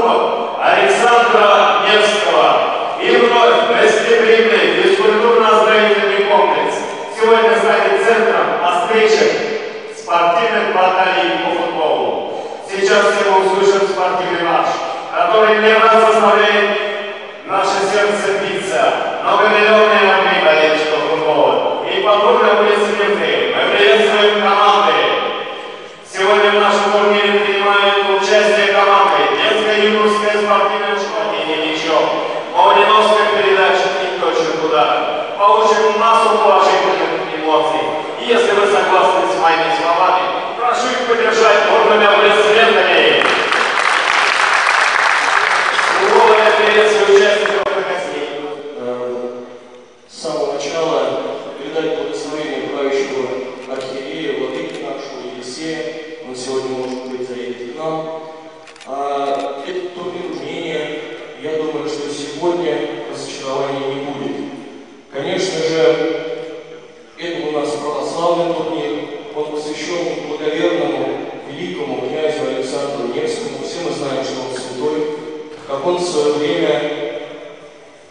кубок Александра Невского. И вновь гостеприимный физкультурно-оздоровительный комплекс сегодня станет центром острейших спортивных баталий по футболу. Сейчас все мы услышим спортивный который не раз заставляет наше сердце биться. Многомиллионные могли болельщиков футбола. И подобное спортивная школа «Не ничего». Молодежская передача «И точно куда». Получим массу положительных эмоций. Если вы согласны с моими словами, прошу их поддержать бурными аплодисментами. Сегодня разочарования не будет. Конечно же, это у нас православный турнир, он посвящен благоверному великому князю Александру Невскому. Все мы знаем, что он святой, как он в свое время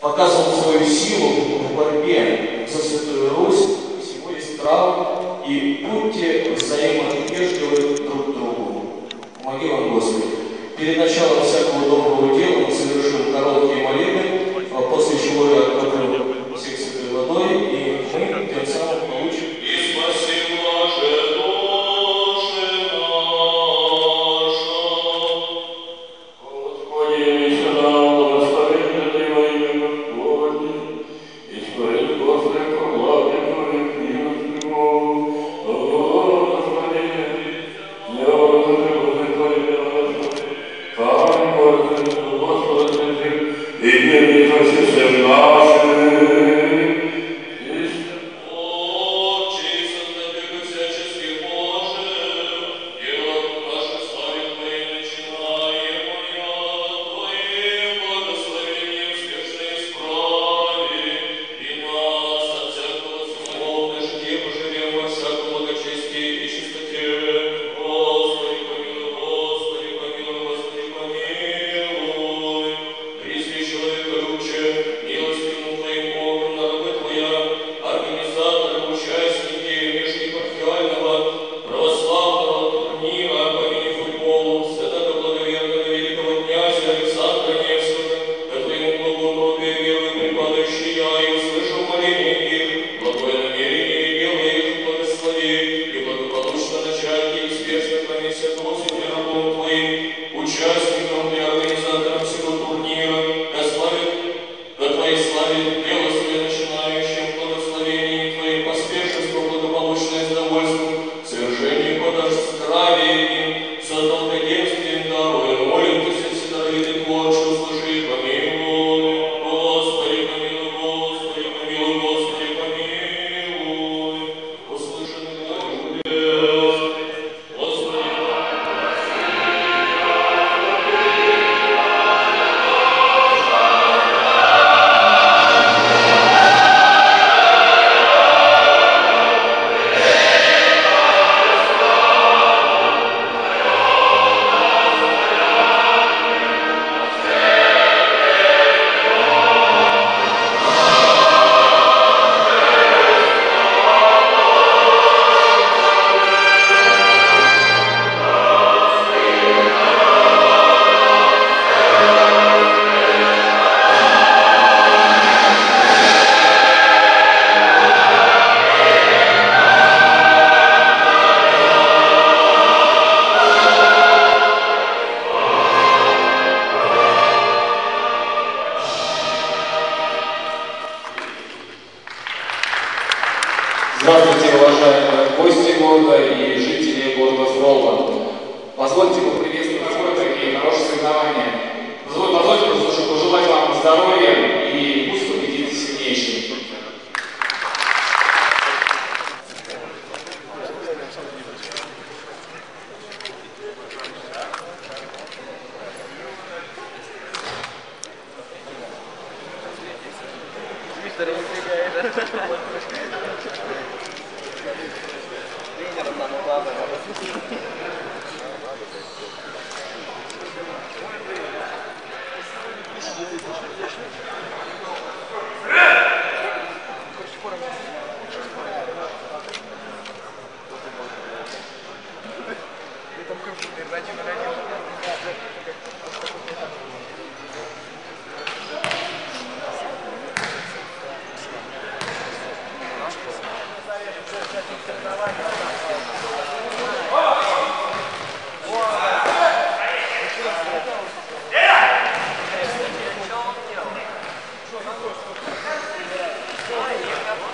показывал свою силу в борьбе за Святую Русь. Всего есть право, и будьте взаимовежливы друг другу. Помоги вам, Господи. Перед началом Здравствуйте, уважаемые гости города и жители города Фролла. Позвольте поприветствовать вас такие хорошие соревнования. Позвольте, позвольте просто пожелать вам здоровья и пусть победит сильнейший. Мистер, не Thank you. Ударом! С ударом, хорошо! Выйди! Кидай, ударь! Передача, ударь! Спокойно, спокойно. Садись со своим, Денис!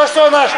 Все, что наш.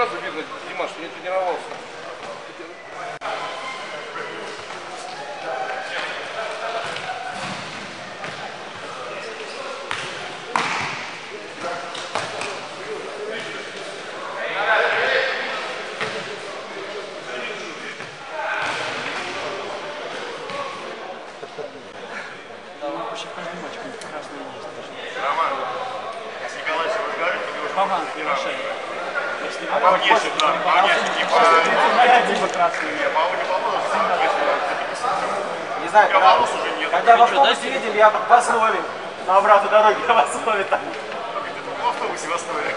сразу видно, Дима, что не тренировался. Вообще каждый матч прекрасно есть. Роман, если Беласев играет, тебе уже... Маман, не да, типа... Не, Павлу не поможет, если за 50. Не знаю, когда, когда в автобусе видели, я в основе, на обратной дороге я в основе там. В автобусе в основе.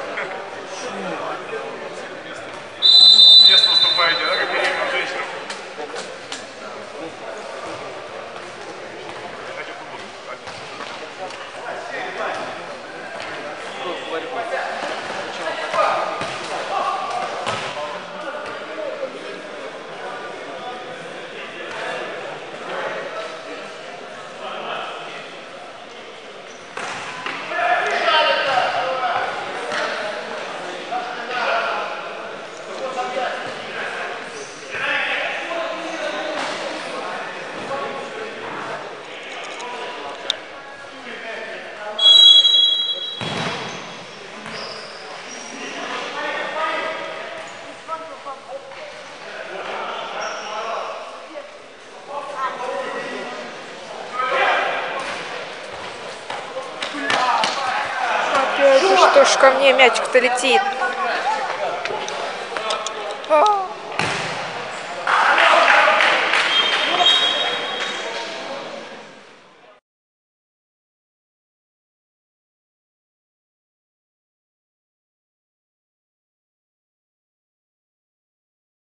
Что ко мне мячик-то летит?